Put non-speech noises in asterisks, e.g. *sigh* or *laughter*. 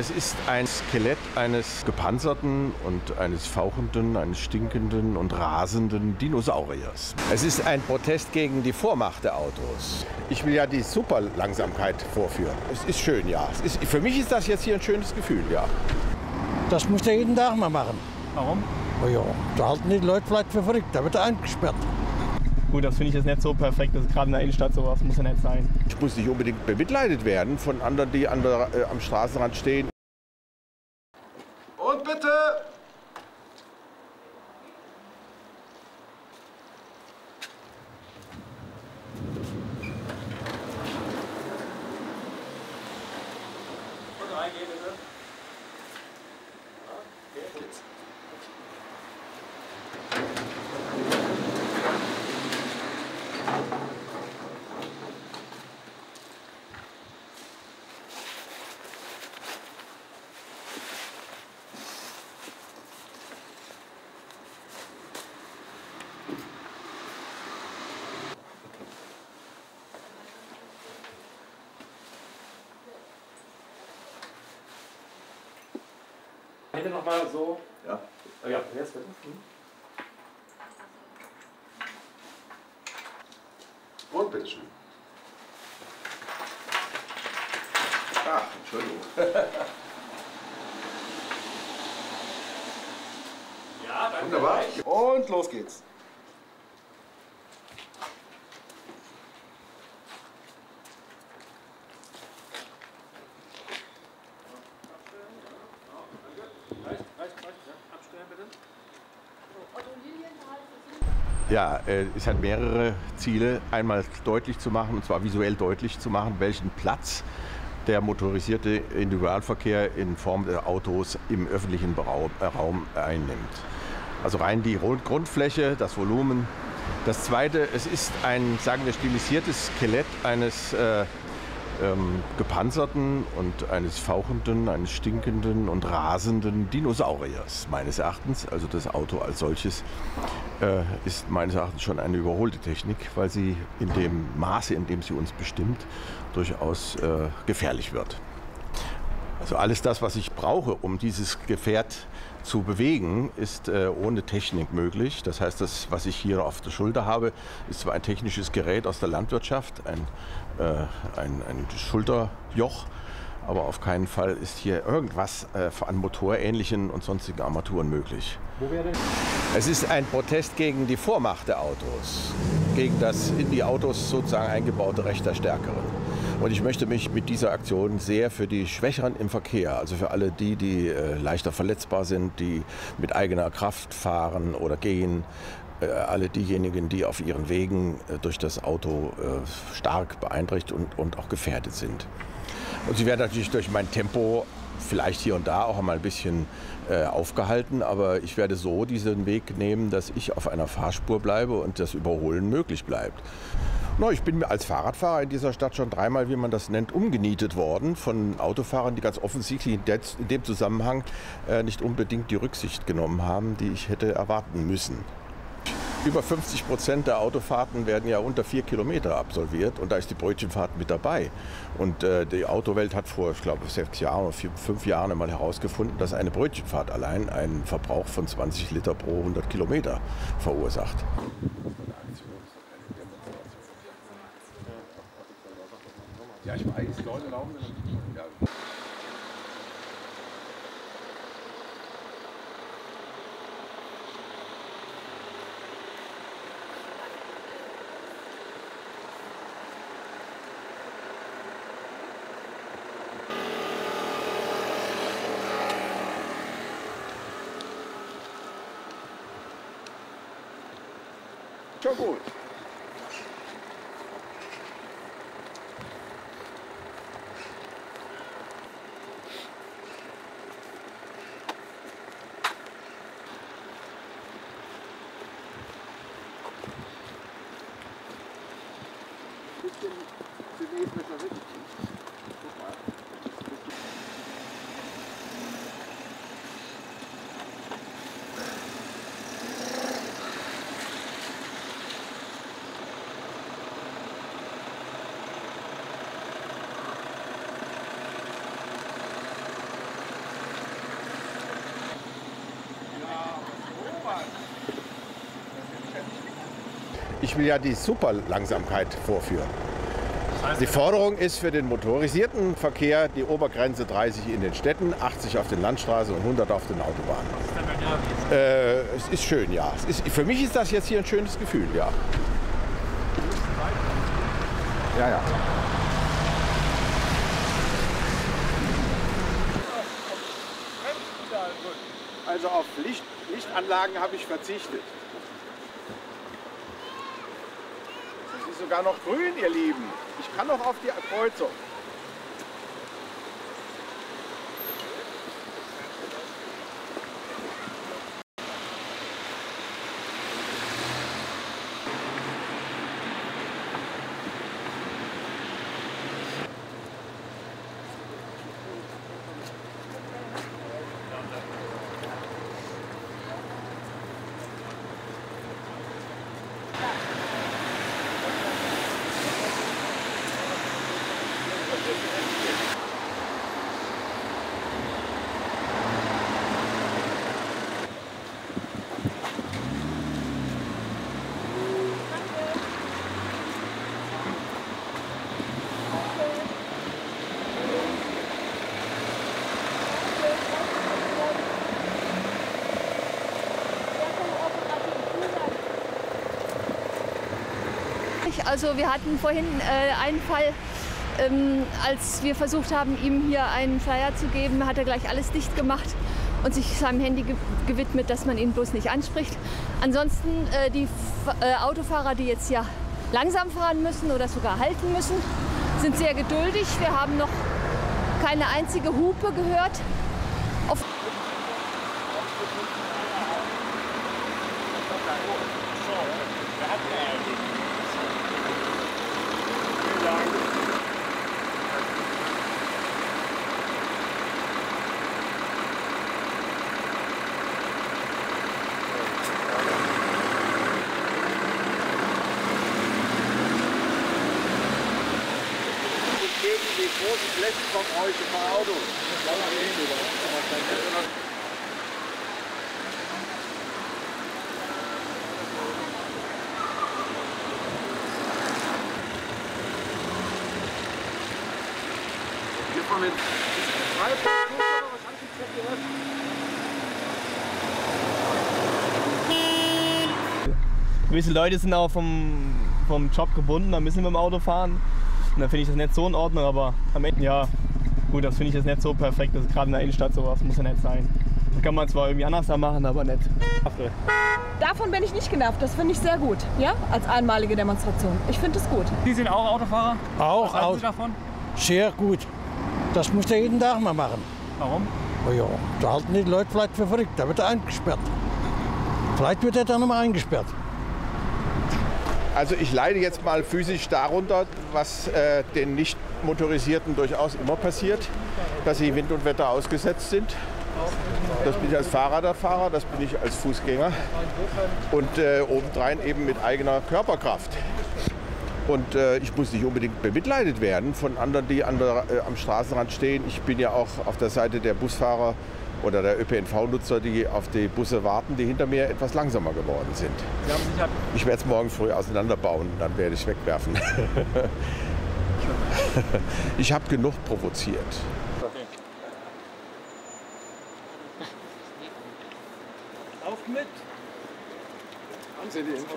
Es ist ein Skelett eines gepanzerten und eines fauchenden, eines stinkenden und rasenden Dinosauriers. Es ist ein Protest gegen die Vormacht der Autos. Ich will ja die Superlangsamkeit vorführen. Es ist schön, ja. Es ist, für mich ist das jetzt hier ein schönes Gefühl, ja. Das muss er jeden Tag mal machen. Warum? Oh ja, da halten die Leute vielleicht für verrückt, da wird er eingesperrt. Gut, das finde ich jetzt nicht so perfekt. Das ist gerade in der Innenstadt sowas muss ja nicht sein. Ich muss nicht unbedingt bemitleidet werden von anderen, die an der, äh, am Straßenrand stehen. Und bitte! Hätte noch mal so. Ja. Oh ja, jetzt bitte. Und bitteschön. Ach, Entschuldigung. *laughs* Ja, danke. Wunderbar. Und los geht's. Ja, äh, es hat mehrere Ziele. Einmal deutlich zu machen, und zwar visuell deutlich zu machen, welchen Platz der motorisierte Individualverkehr in Form der Autos im öffentlichen Raum, äh, Raum einnimmt. Also rein die Rund- Grundfläche, das Volumen. Das zweite, es ist ein, sagen wir, stilisiertes Skelett eines äh, ähm, gepanzerten und eines fauchenden, eines stinkenden und rasenden Dinosauriers, meines Erachtens. Also das Auto als solches äh, ist meines Erachtens schon eine überholte Technik, weil sie in dem Maße, in dem sie uns bestimmt, durchaus äh, gefährlich wird. Also alles das, was ich brauche, um dieses Gefährt zu bewegen, ist äh, ohne Technik möglich. Das heißt, das, was ich hier auf der Schulter habe, ist zwar ein technisches Gerät aus der Landwirtschaft, ein, äh, ein, ein Schulterjoch, aber auf keinen Fall ist hier irgendwas äh, an motorähnlichen und sonstigen Armaturen möglich. Es ist ein Protest gegen die Vormacht der Autos, gegen das in die Autos sozusagen eingebaute Recht der Stärkeren. Und ich möchte mich mit dieser Aktion sehr für die Schwächeren im Verkehr, also für alle die, die äh, leichter verletzbar sind, die mit eigener Kraft fahren oder gehen, äh, alle diejenigen, die auf ihren Wegen äh, durch das Auto äh, stark beeinträchtigt und, und auch gefährdet sind. Und sie werden natürlich durch mein Tempo vielleicht hier und da auch einmal ein bisschen äh, aufgehalten, aber ich werde so diesen Weg nehmen, dass ich auf einer Fahrspur bleibe und das Überholen möglich bleibt. Na, ich bin als Fahrradfahrer in dieser Stadt schon dreimal, wie man das nennt, umgenietet worden von Autofahrern, die ganz offensichtlich in dem Zusammenhang äh, nicht unbedingt die Rücksicht genommen haben, die ich hätte erwarten müssen. Über 50 Prozent der Autofahrten werden ja unter vier Kilometer absolviert und da ist die Brötchenfahrt mit dabei. Und äh, die Autowelt hat vor, ich glaube, sechs Jahren oder vier, fünf Jahren einmal herausgefunden, dass eine Brötchenfahrt allein einen Verbrauch von 20 Liter pro 100 Kilometer verursacht. Ja, ich weiß. Leute laufen ja. Schon gut. Ich will ja die Superlangsamkeit vorführen. Die Forderung ist für den motorisierten Verkehr die Obergrenze 30 in den Städten, 80 auf den Landstraßen und 100 auf den Autobahnen. Äh, es ist schön, ja. Es ist, für mich ist das jetzt hier ein schönes Gefühl, ja. Ja, ja. Also auf Licht, Lichtanlagen habe ich verzichtet. Es ist sogar noch grün, ihr Lieben. Ich kann noch auf die Kreuzung. Also wir hatten vorhin äh, einen Fall, ähm, als wir versucht haben, ihm hier einen Flyer zu geben, hat er gleich alles dicht gemacht und sich seinem Handy ge gewidmet, dass man ihn bloß nicht anspricht. Ansonsten äh, die F äh, Autofahrer, die jetzt ja langsam fahren müssen oder sogar halten müssen, sind sehr geduldig. Wir haben noch keine einzige Hupe gehört. Auf die großen Flächen von euch von Autos. Wir fahren mit drei gehört? Gewisse Leute sind auch vom, vom Job gebunden, da müssen wir mit dem Auto fahren. Und dann finde ich das nicht so in Ordnung, aber am Ende, ja, gut, das finde ich jetzt nicht so perfekt. Das ist gerade in der Innenstadt sowas, muss ja nicht sein. Das kann man zwar irgendwie anders da machen, aber nicht. Davon bin ich nicht genervt. Das finde ich sehr gut, ja, als einmalige Demonstration. Ich finde es gut. Sie sind auch Autofahrer? Auch, Was halten Sie davon? sehr gut. Das muss er jeden Tag mal machen. Warum? Oh ja, da halten die Leute vielleicht für verrückt. Da wird er eingesperrt. Vielleicht wird er dann nochmal eingesperrt. Also ich leide jetzt mal physisch darunter, was äh, den nicht motorisierten durchaus immer passiert, dass sie Wind und Wetter ausgesetzt sind. Das bin ich als Fahrradfahrer, das bin ich als Fußgänger und äh, obendrein eben mit eigener Körperkraft. Und äh, ich muss nicht unbedingt bemitleidet werden von anderen, die an der, äh, am Straßenrand stehen. Ich bin ja auch auf der Seite der Busfahrer oder der ÖPNV-Nutzer, die auf die Busse warten, die hinter mir etwas langsamer geworden sind. Sie haben sicher Ich werde es morgen früh auseinanderbauen, dann werde ich wegwerfen. *laughs* ich habe genug provoziert. Auf mit! Haben Sie die Info?